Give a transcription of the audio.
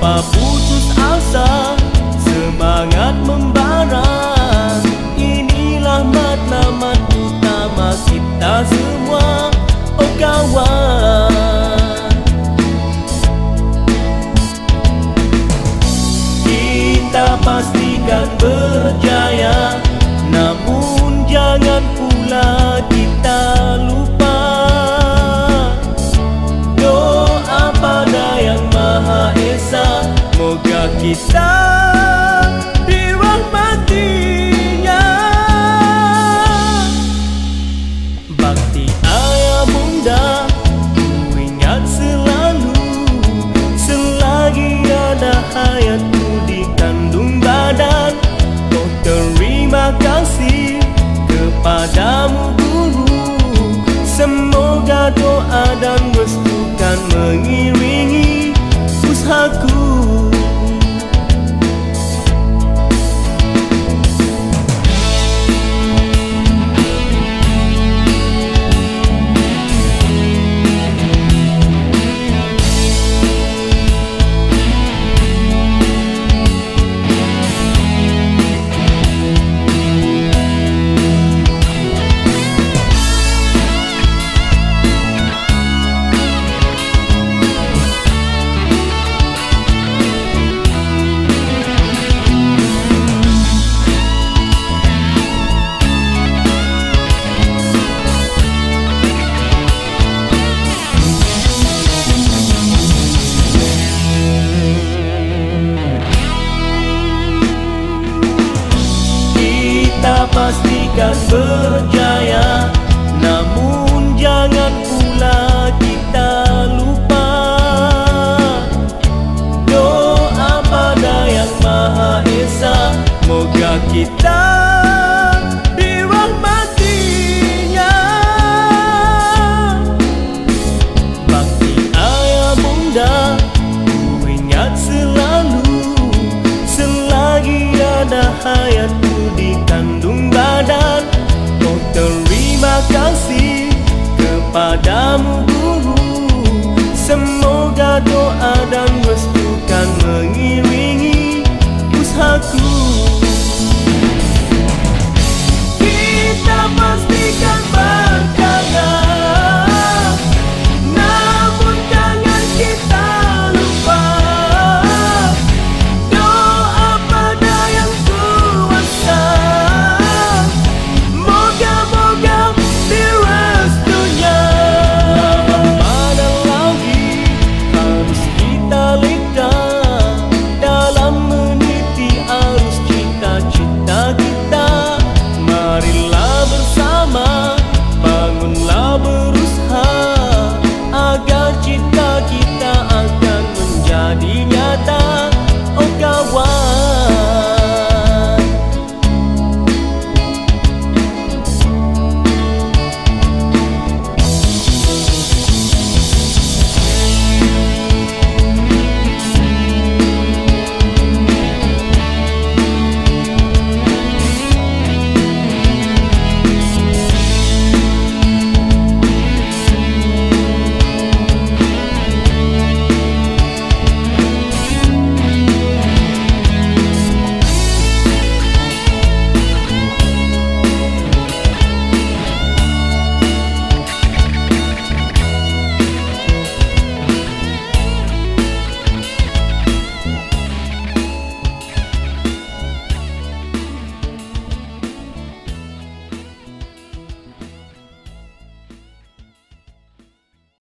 Tanpa putus asa Semangat membara. Inilah matlamat utama kita semua Oh kawan. Kita pastikan berjaya Namun jangan kita dirahmatinya. Bakti ayah bunda Ku ingat selalu Selagi ada hayatku di kandung badan. Oh terima kasih kepadamu guru Semoga doa dan restu berjaya Namun jangan pula kita lupa. Doa pada yang Maha Esa Moga kita kepadamu guru Semoga doa dan